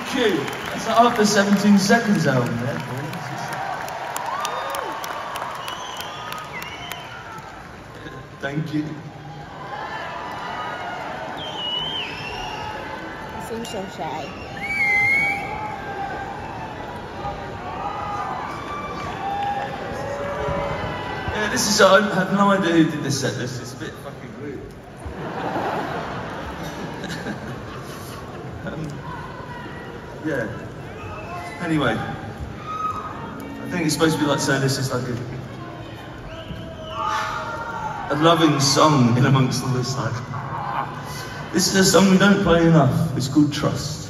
Thank you. That's after 17 seconds album there. Thank you. You seem so shy. Yeah, this is, I have no idea who did this set list. It's a bit yeah. Anyway, I think it's supposed to be like saying this is like a, a loving song in amongst all this like. This is a song we don't play enough. It's called Trust.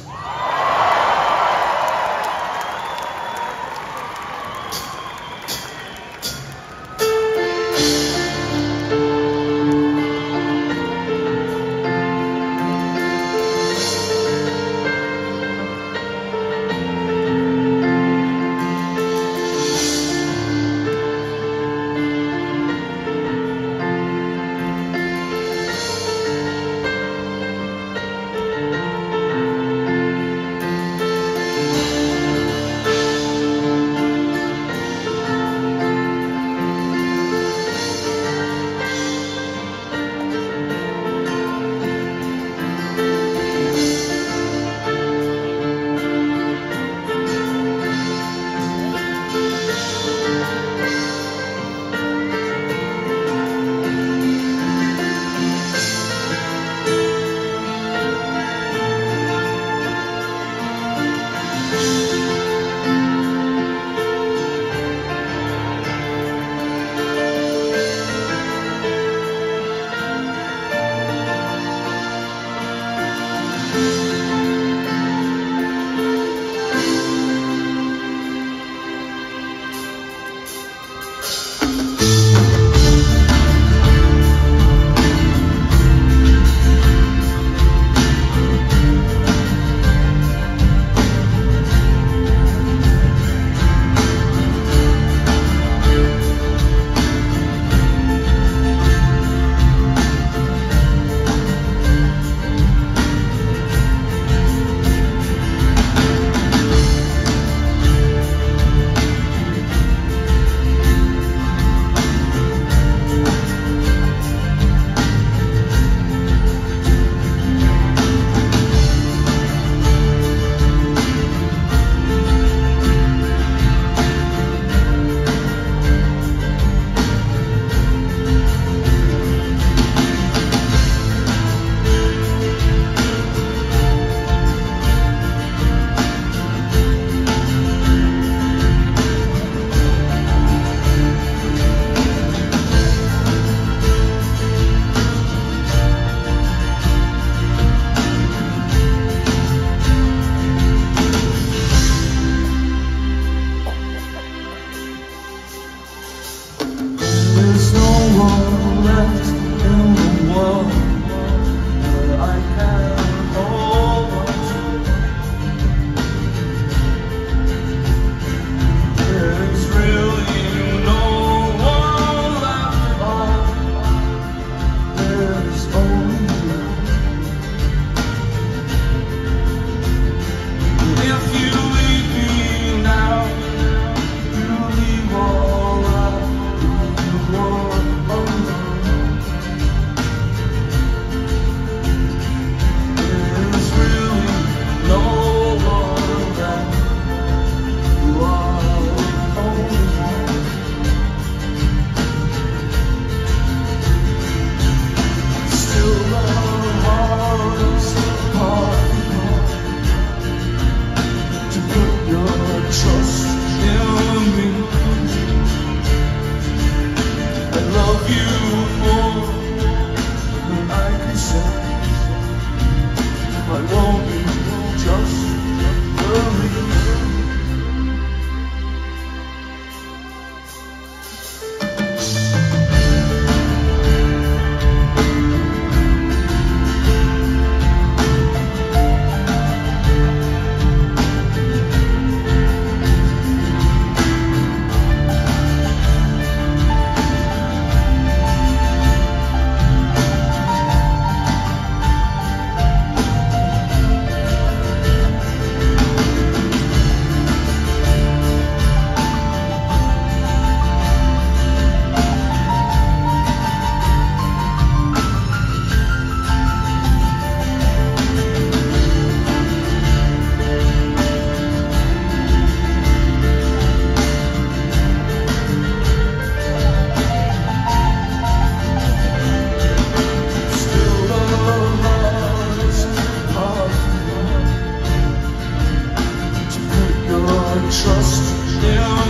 trust them.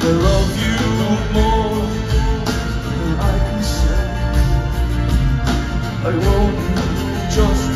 They love you more than I can say. I won't just.